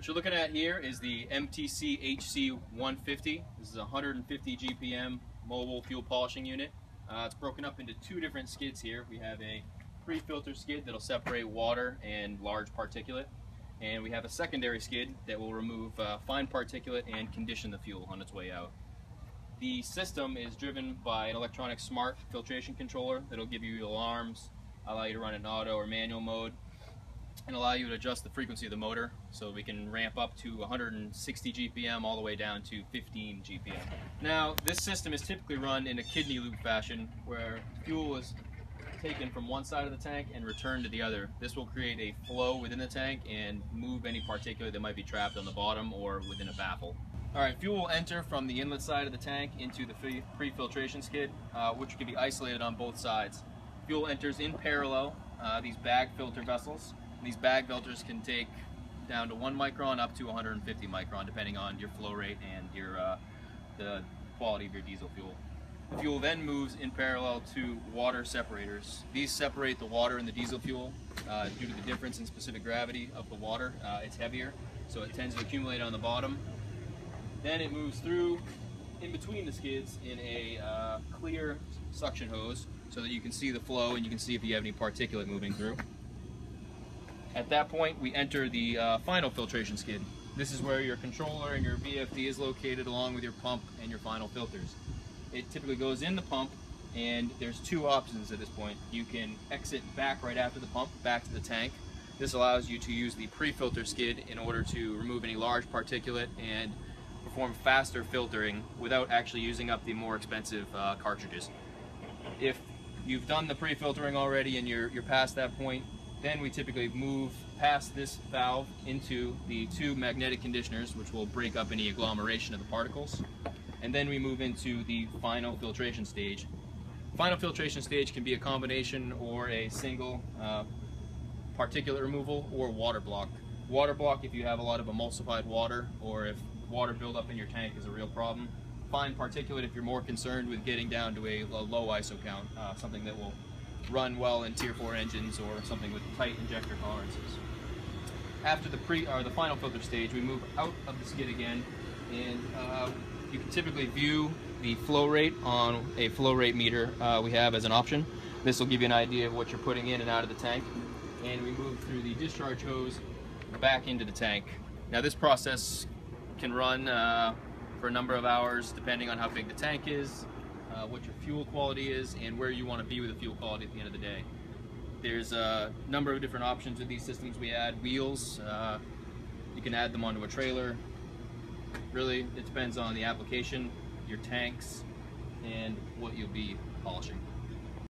What you're looking at here is the MTC HC 150. This is a 150 GPM mobile fuel polishing unit. Uh, it's broken up into two different skids here. We have a pre-filter skid that'll separate water and large particulate. And we have a secondary skid that will remove uh, fine particulate and condition the fuel on its way out. The system is driven by an electronic smart filtration controller that'll give you alarms, allow you to run in auto or manual mode, and allow you to adjust the frequency of the motor so we can ramp up to 160 GPM all the way down to 15 GPM. Now this system is typically run in a kidney loop fashion where fuel is taken from one side of the tank and returned to the other. This will create a flow within the tank and move any particulate that might be trapped on the bottom or within a baffle. All right, fuel will enter from the inlet side of the tank into the pre-filtration skid, uh, which can be isolated on both sides. Fuel enters in parallel, uh, these bag filter vessels, these bag filters can take down to one micron up to 150 micron depending on your flow rate and your uh, the quality of your diesel fuel. The fuel then moves in parallel to water separators. These separate the water and the diesel fuel uh, due to the difference in specific gravity of the water. Uh, it's heavier, so it tends to accumulate on the bottom. Then it moves through in between the skids in a uh, clear suction hose so that you can see the flow and you can see if you have any particulate moving through. At that point, we enter the uh, final filtration skid. This is where your controller and your VFD is located along with your pump and your final filters. It typically goes in the pump and there's two options at this point. You can exit back right after the pump, back to the tank. This allows you to use the pre-filter skid in order to remove any large particulate and perform faster filtering without actually using up the more expensive uh, cartridges. If you've done the pre-filtering already and you're, you're past that point, then we typically move past this valve into the two magnetic conditioners, which will break up any agglomeration of the particles. And then we move into the final filtration stage. Final filtration stage can be a combination or a single uh, particulate removal or water block. Water block if you have a lot of emulsified water or if water buildup in your tank is a real problem. Fine particulate if you're more concerned with getting down to a, low ISO count, uh, something that will run well in Tier 4 engines or something with tight injector tolerances. After the pre or the final filter stage, we move out of the skid again, and uh, you can typically view the flow rate on a flow rate meter uh, we have as an option. This will give you an idea of what you're putting in and out of the tank. And we move through the discharge hose back into the tank. Now this process can run uh, for a number of hours depending on how big the tank is, uh, what your fuel quality is, and where you want to be with the fuel quality at the end of the day. There's a number of different options with these systems. We add wheels, uh, you can add them onto a trailer. Really, it depends on the application, your tanks, and what you'll be polishing.